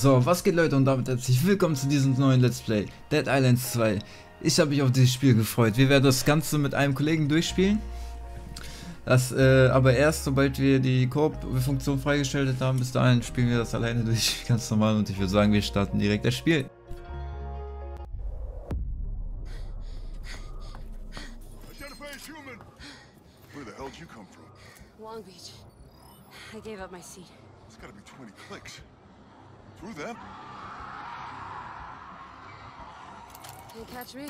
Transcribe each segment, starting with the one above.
So, was geht Leute und damit herzlich willkommen zu diesem neuen Let's Play, Dead Islands 2. Ich habe mich auf dieses Spiel gefreut. Wir werden das Ganze mit einem Kollegen durchspielen. Das, äh, aber erst, sobald wir die Koop-Funktion freigeschaltet haben, bis dahin spielen wir das alleine durch, ganz normal. Und ich würde sagen, wir starten direkt das Spiel. Identify as human. Where the hell did you come from? Long Beach. I gave up my seat. It's gotta be 20 clicks. Through them? Can't catch me.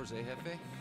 It rains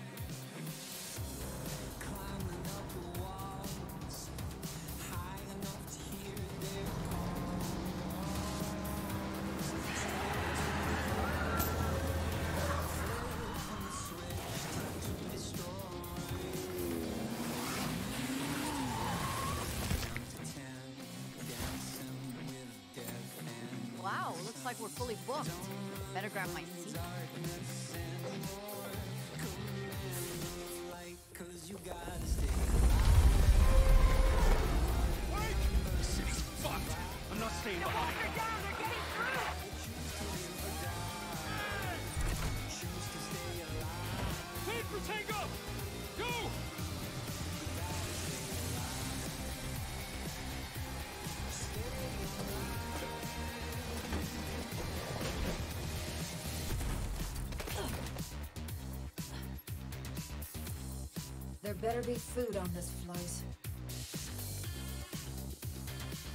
There better be food on this flight.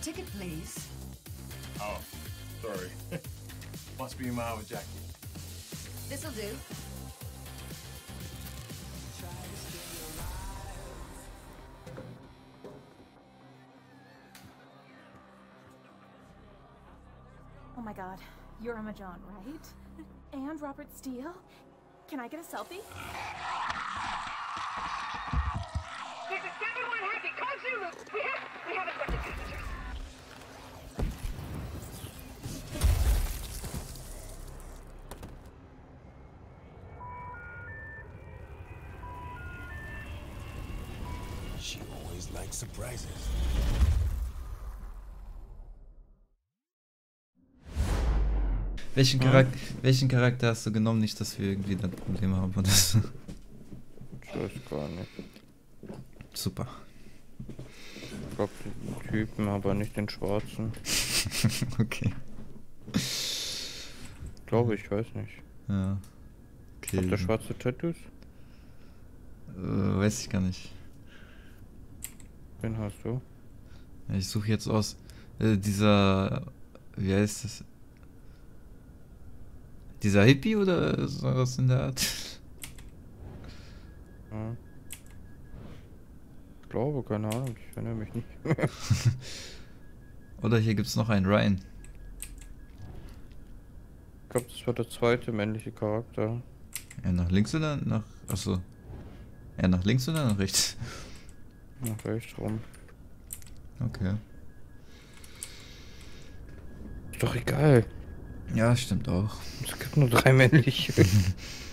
Ticket, please. Oh, sorry. Must be my with Jackie. This'll do. Oh my god, you're Emma John, right? And Robert Steele? Can I get a selfie? She always likes surprises. Welchen, Charak welchen Charakter hast du genommen? Nicht, dass wir irgendwie dann Probleme haben oder so. Ich weiß gar nicht. Super. Glaube den Typen, aber nicht den schwarzen. okay. Glaube ich, weiß nicht. Ja. Okay. Hat der schwarze Tattoos? Äh, weiß ich gar nicht. Den hast du. Ich suche jetzt aus. Äh, dieser. Wie heißt das? Dieser Hippie oder sowas in der Art? Ja. Ich glaube, keine Ahnung, ich erinnere mich nicht mehr. Oder hier gibt's noch einen Ryan. Ich glaube, das war der zweite männliche Charakter. Ja, nach links oder nach. Achso. Ja, nach links oder nach rechts? Nach rechts rum. Okay. Ist doch egal. Ja, stimmt auch. Es gibt nur drei männliche.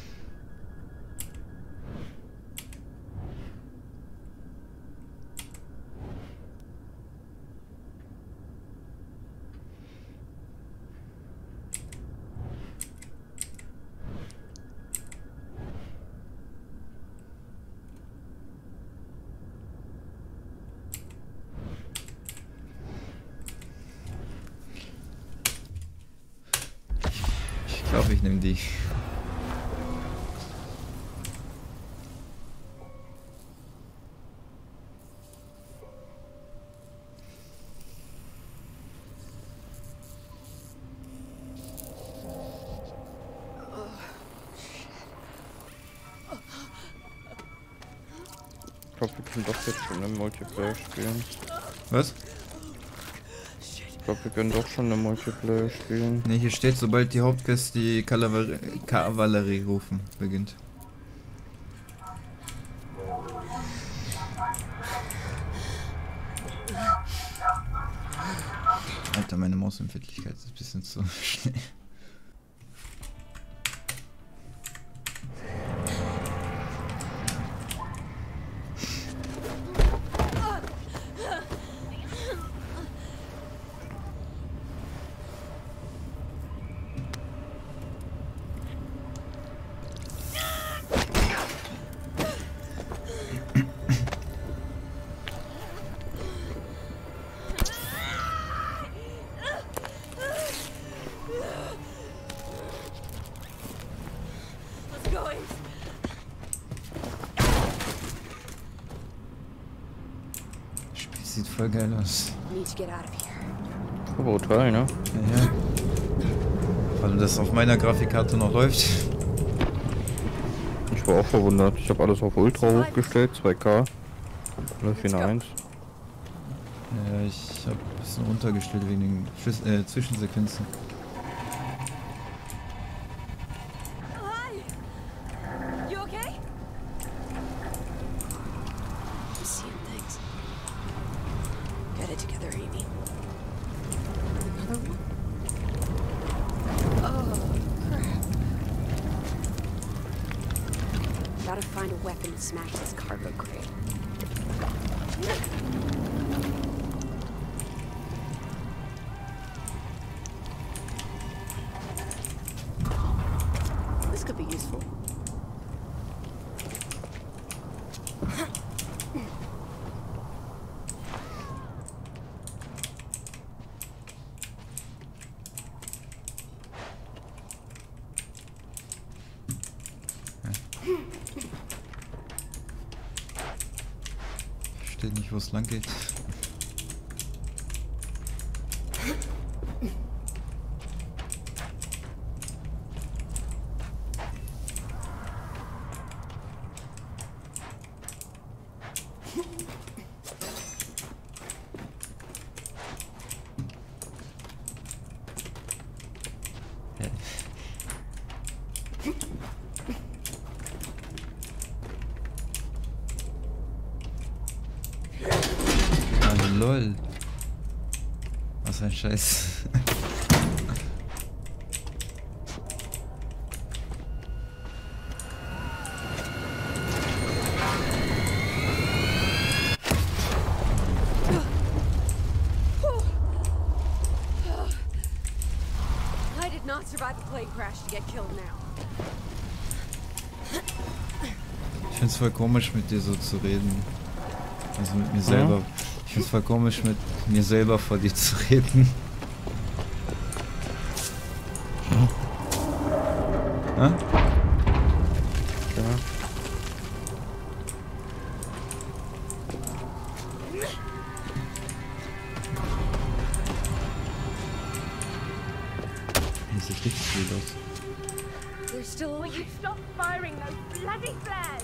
glaube, wir können doch jetzt schon im Multiplayer spielen. Was? Ich glaube, wir können doch schon im Multiplayer spielen. Ne, hier steht, sobald die Hauptquest die Kavallerie, Kavallerie rufen beginnt. Alter, meine Mausempfindlichkeit ist ein bisschen zu schnell. Voll geil aus. Of here. Brutal, ne? Ja, ja. Weil das auf meiner Grafikkarte noch läuft. Ich war auch verwundert. Ich habe alles auf Ultra hochgestellt, 2K. 041. Ja, ich habe ein bisschen runtergestellt wegen den Schwiss äh, Zwischensequenzen. Gotta find a weapon to smash this cargo crate. Crash to get killed now. Ich find's voll komisch mit dir so zu reden. Also mit mir selber. Ich find's voll komisch mit mir selber vor dir zu reden. Hä? Ja. Das sieht richtig gut aus. They're still Will you stop firing those bloody flares?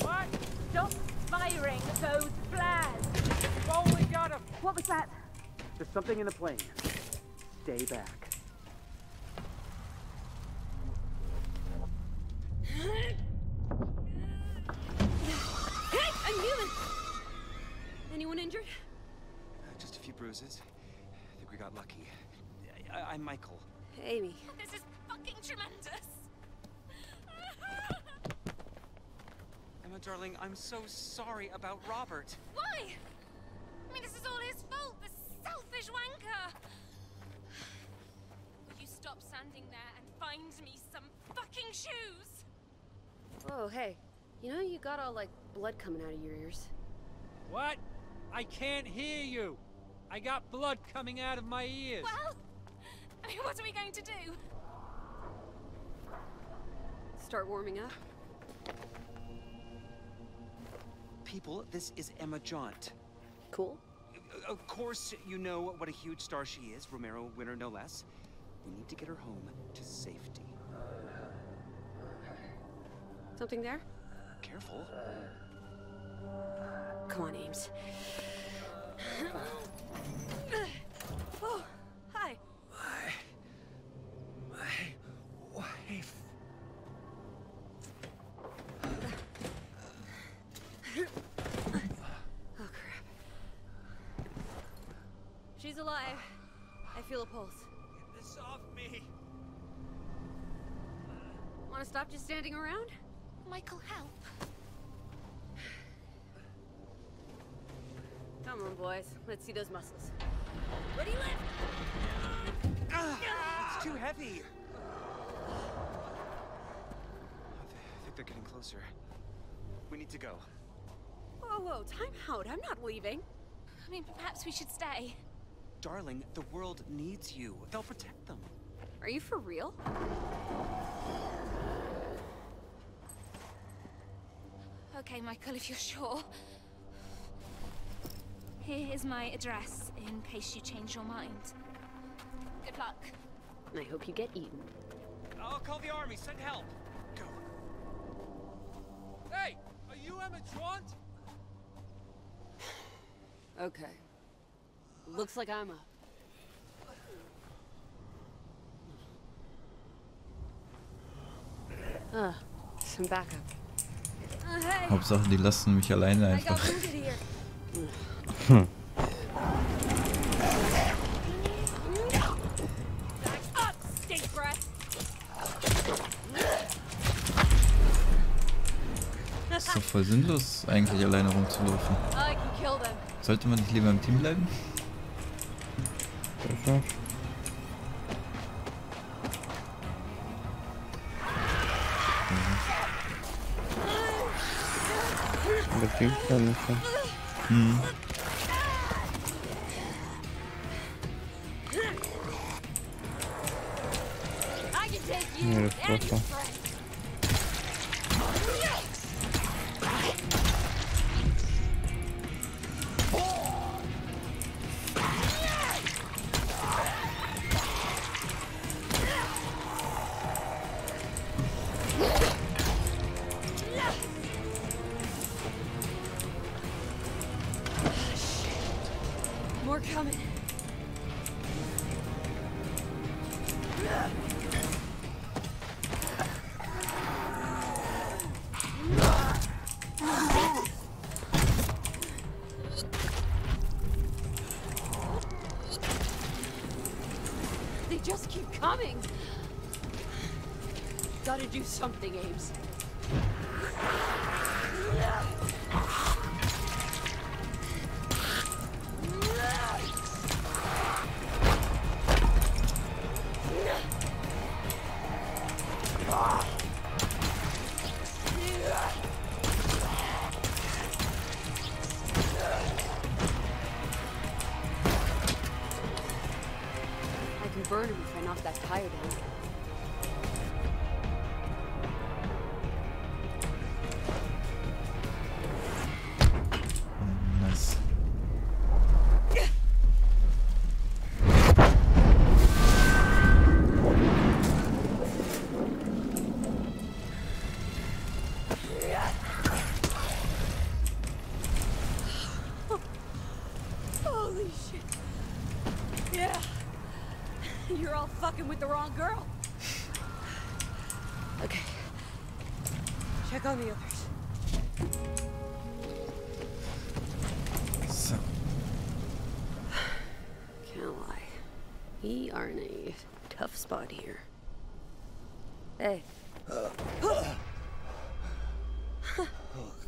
What? Stop firing those flares! What was that? There's something in the plane. Stay back. Hey, I'm human. Anyone injured? Uh, just a few bruises. I think we got lucky. I, I'm Michael. Amy. This is fucking tremendous. Emma, darling, I'm so sorry about Robert. Why? I mean, this is all his fault. The selfish wanker. Will you stop standing there and find me some fucking shoes? Oh, hey. You know you got all like blood coming out of your ears. What? I can't hear you. I got blood coming out of my ears. Well, I mean, what are we going to do? Start warming up. People, this is Emma Jaunt. Cool. Of course, you know what a huge star she is, Romero winner no less. We need to get her home to safety. Something there? Careful. Come on, Ames. Oh, hi. Oh, crap. She's alive. I feel a pulse. This off me. Want to stop just standing around? Michael, help. Come on, boys. Let's see those muscles. Ready, lift! Ah, it's too heavy. I think they're getting closer. We need to go. Whoa, whoa, time out. I'm not leaving. I mean, perhaps we should stay. Darling, the world needs you. They'll protect them. Are you for real? Okay, Michael, if you're sure. Here's my address in case you change your mind. Good luck. I hope you get eaten. I'll call the army. Send help. Go. Hey, are you Emma Trant? Okay. Looks like I'm up. Ah, some backup. Hauptsache, die lassen mich alleine einfach. breath. Ist doch voll sinnlos, eigentlich alleine rumzulaufen. Sollte man nicht lieber im Team bleiben? Sicher? Bedingt ja nicht. so. Hm. Coming. Gotta do something, Ames. Burn him if I knock that tire down. Spot here. Hey. Oh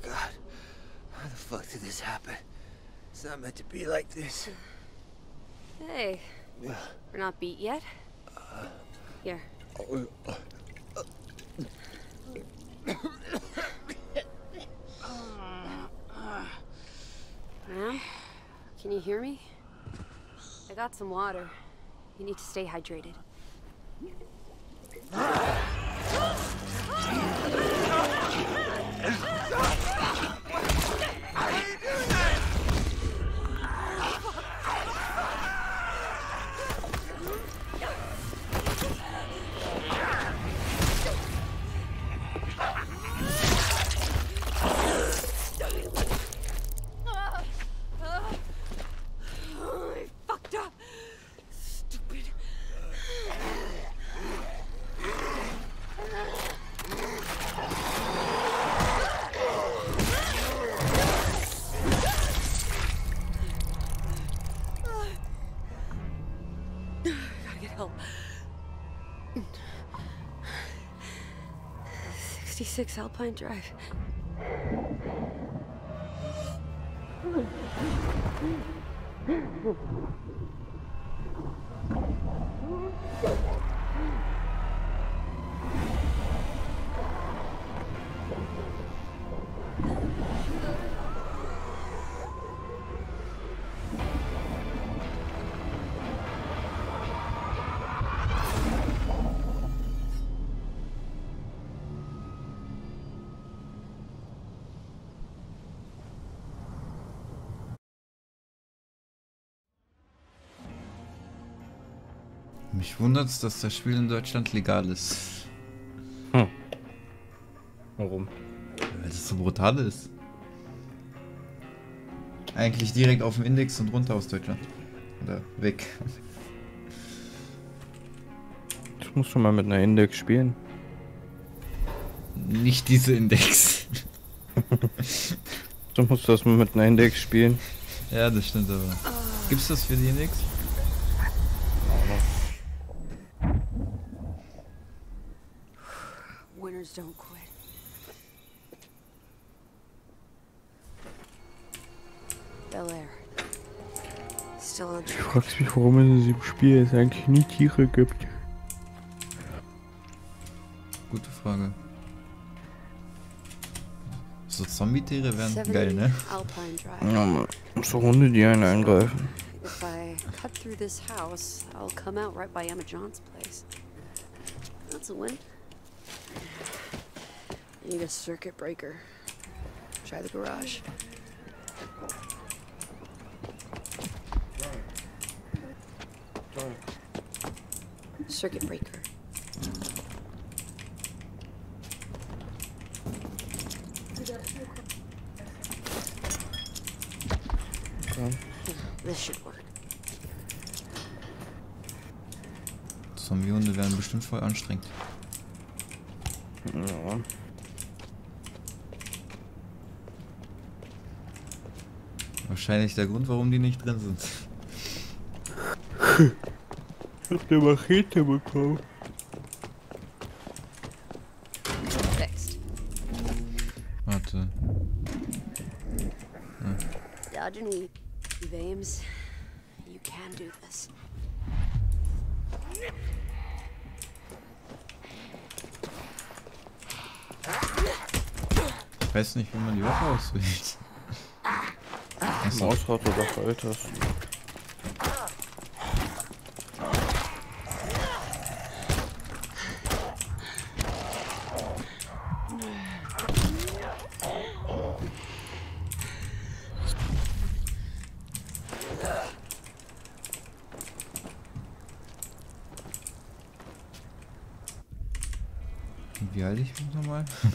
god. How the fuck did this happen? It's not meant to be like this. Hey. We're not beat yet. Here. Ma'am? Can you hear me? I got some water. You need to stay hydrated. Ah! 66 Alpine Drive. Mich wundert es, dass das Spiel in Deutschland legal ist. Hm. Warum? Weil es so brutal ist. Eigentlich direkt auf dem Index und runter aus Deutschland. Oder weg. Ich muss schon mal mit einer Index spielen. Nicht diese Index. Du musst das mal mit einer Index spielen. Ja, das stimmt aber. Gibt's das für die Index? Fragst mich, warum es im Spiel jetzt eigentlich nie Tiere gibt. Gute Frage. So Zombie-Tiere wären 70 geil, ne? Ja. So Hunde, die einen eingreifen. If I cut through this house, I'll come out right by Emma John's place. That's a win. I need a circuit breaker. Try the garage. Circuit breaker. This should work. Zombie-Hunde wären bestimmt voll anstrengend. Ja. Wahrscheinlich der Grund, warum die nicht drin sind. Ich hab eine Machete bekommen. Warte. Dodge and weave. Ames, you can do this. Ich weiß nicht, wie man die Waffe auswählt. Achso. Mausrad oder Volltasten. Und Wie halte nochmal?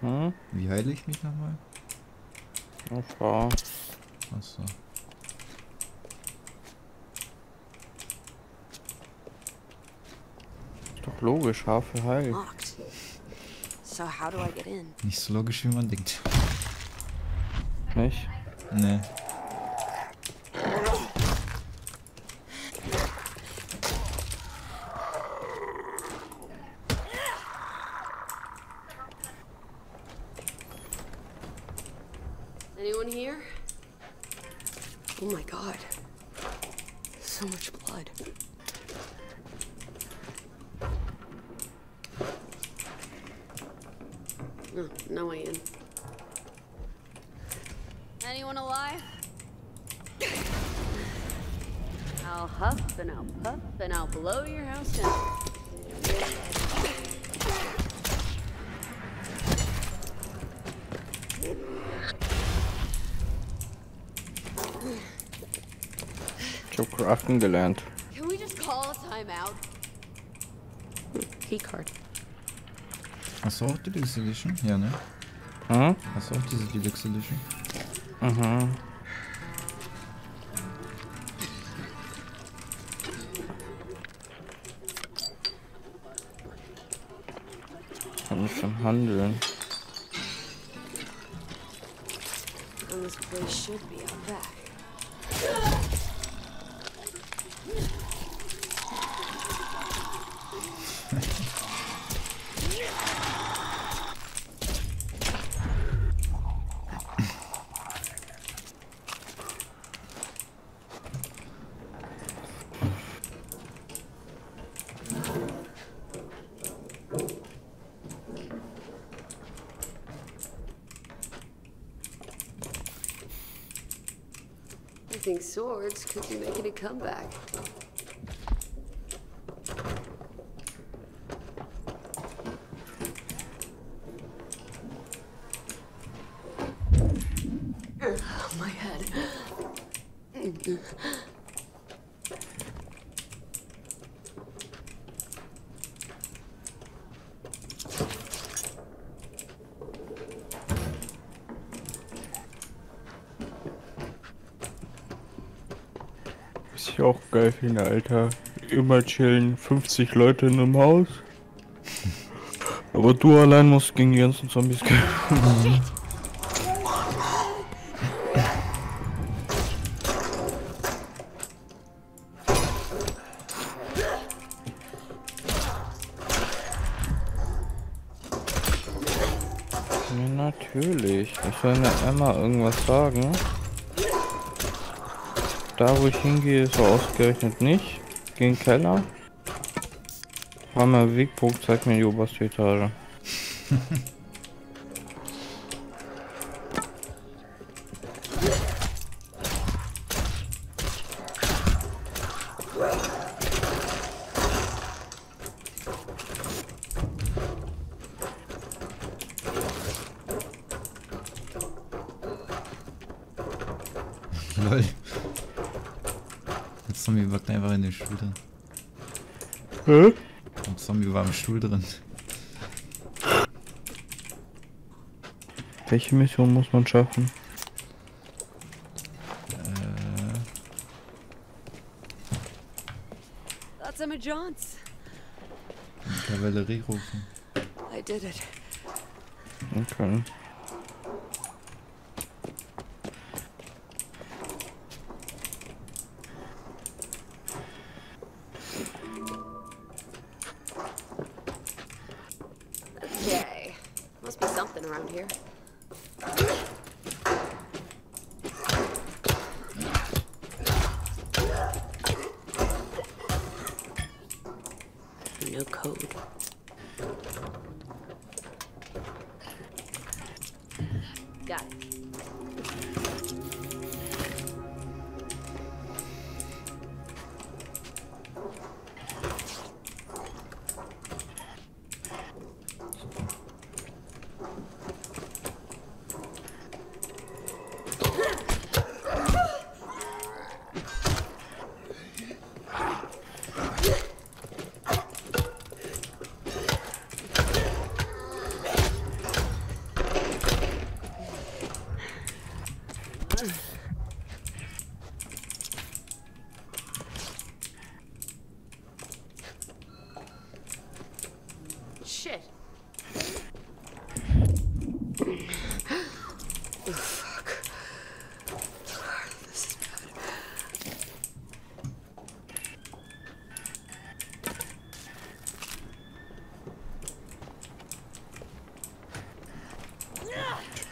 Hm? Wie heile ich mich nochmal? Auf A. Achso. Ist doch logisch, H für Heil. Locked. So how do I get in? Nicht so logisch, wie man denkt. Nicht? Nee. Anyone here? Oh my god. So much blood. No, no way in. Anyone alive? I'll huff and I'll puff and I'll blow your house down. Ich hab Craften gelernt. Can we just call a timeout? Key card. Hast du auch Deluxe Edition? Ja, ne? Hm? Hast du auch diese Deluxe Edition? Mhm. Kann ich schon handeln. And this place should be think swords could be making a comeback. Finde, Alter. Immer chillen 50 Leute in einem Haus. Aber du allein musst gegen die ganzen Zombies kämpfen. Natürlich. Ich soll mir Emma irgendwas sagen. Da wo ich hingehe, ist er ausgerechnet nicht. Den Keller. War mal Wegpunkt, zeig mir die oberste Etage. Lol. Der Zombie war einfach in dem Stuhl drin. Hä? Der Zombie war im Stuhl drin. Welche Mission muss man schaffen? Äh, Emma Johns. Kavallerie rufen. I did it. Okay.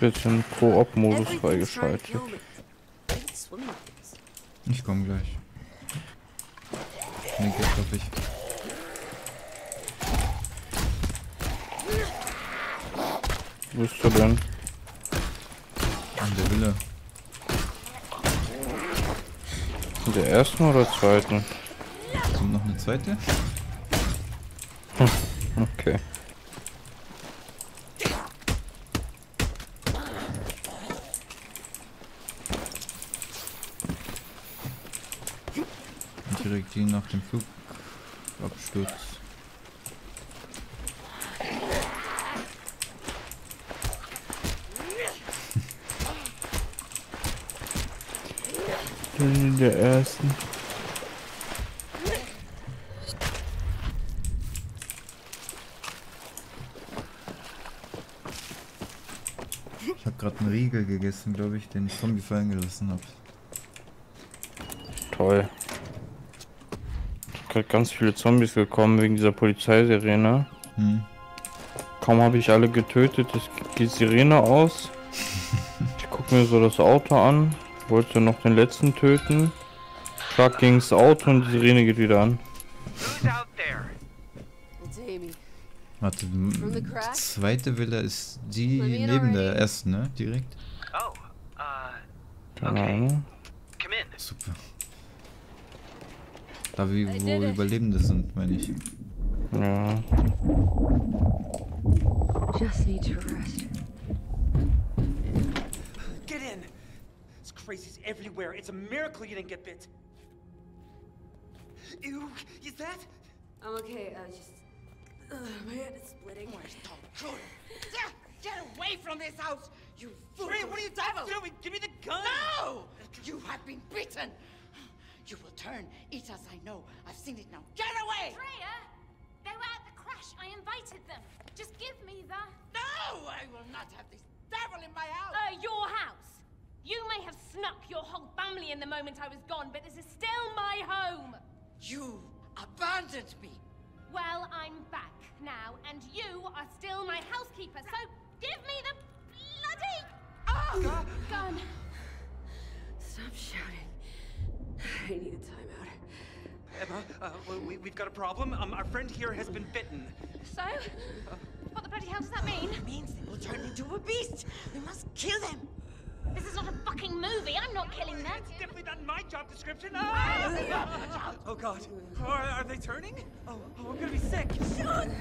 Everything's trying to freigeschaltet. Ich komme gleich. Nee, geht glaub ich. Wo bist du denn? An der Villa. In der ersten oder zweiten? Kommt noch eine zweite? Okay. Direkt die nach dem Flugabsturz. In der ersten. Ich habe gerade einen Riegel gegessen, glaube ich, den ich Zombie fallen gelassen habe. Toll. Gerade ganz viele Zombies gekommen wegen dieser Polizeisirene. Hm. Kaum habe ich alle getötet, es geht die Sirene aus. Ich gucke mir so das Auto an, wollte noch den letzten töten. Schlag gegen das Auto und die Sirene geht wieder an. Who's out there? It's Amy. Warte, die zweite Villa ist die neben der ersten, ne? Direkt. Oh, uh, in. Super. Da wie wo Überlebende sind, meine ich. Ja. Just need to rest. Get in! This crazy's everywhere. It's a miracle you didn't get bit. Ew, is that? I'm okay. I just. Ugh, my head is splitting. Where's Tom Good? Get away from this house, you fool! Trey, what are you devil! doing? Give me the gun! No! You have been beaten. You will turn. Eat as I know. I've seen it now. Get away! Freya! They were at the crash. I invited them. Just give me the... No! I will not have this devil in my house! Uh, your house. You may have snuck your whole family in the moment I was gone, but this is still my home. You abandoned me. Well, I'm back now, and you are still my housekeeper, so give me the bloody Ah! gun. Stop shouting. I need a timeout. Emma, uh, we, we've got a problem. Um, our friend here has been bitten. So? What the bloody hell does that mean? It means they will turn into a beast. We must kill them. This is not a fucking movie. I'm not killing them. It's definitely not my job description. Ah! oh God, are, are they turning? Oh, oh, I'm gonna be sick. Shoot them!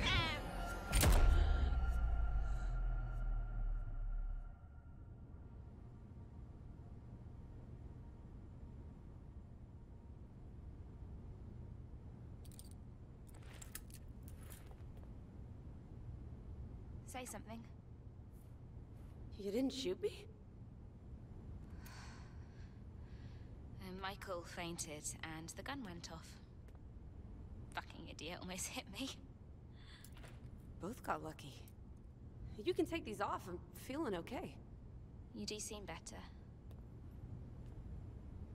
Say something. You didn't shoot me? And uh, Michael fainted, and the gun went off. Fucking idiot almost hit me. Both got lucky. You can take these off. I'm feeling okay. You do seem better.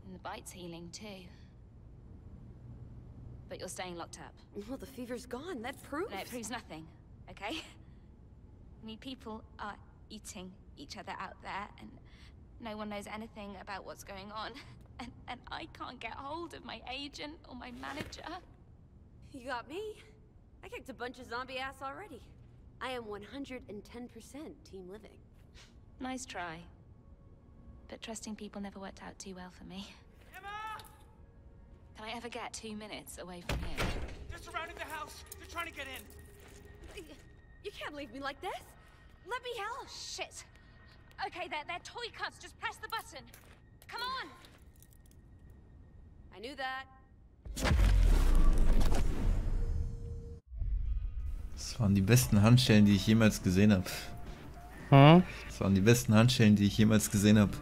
And the bite's healing too. But you're staying locked up. Well, the fever's gone. That proves. No, it proves nothing, okay? I mean, people are eating each other out there, and no one knows anything about what's going on. And, and I can't get hold of my agent or my manager. You got me. I kicked a bunch of zombie ass already. I am 110% team living. Nice try. But trusting people never worked out too well for me. Emma! Can I ever get two minutes away from here? They're surrounding the house. They're trying to get in. You can't leave me like this. Let me help. Shit. Okay, they're, they're toy cuts. Just press the button. Come on! I knew that. Das waren die besten Handschellen, die ich jemals gesehen habe. Hm? Das waren die besten Handschellen, die ich jemals gesehen habe.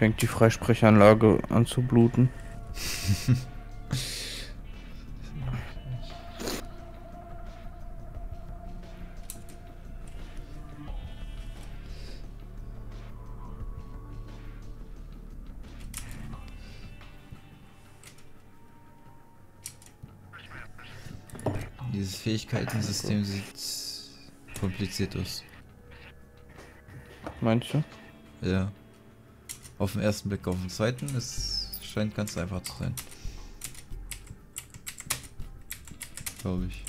Fängt die Freisprechanlage an zu bluten. Dieses Fähigkeitensystem sieht kompliziert aus. Meinst du? Ja. Auf den ersten Blick, auf den zweiten, es scheint ganz einfach zu sein. Glaube ich.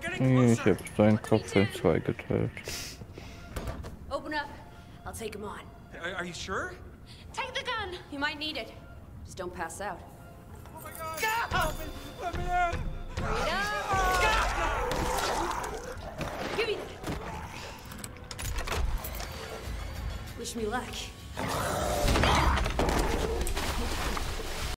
Getting Ich closer. hab seinen Kopf in zwei geteilt. Open up. I'll take him on. Are you sure? You might need it. Just don't pass out. Oh my God! Let me! Give me that. Wish me luck.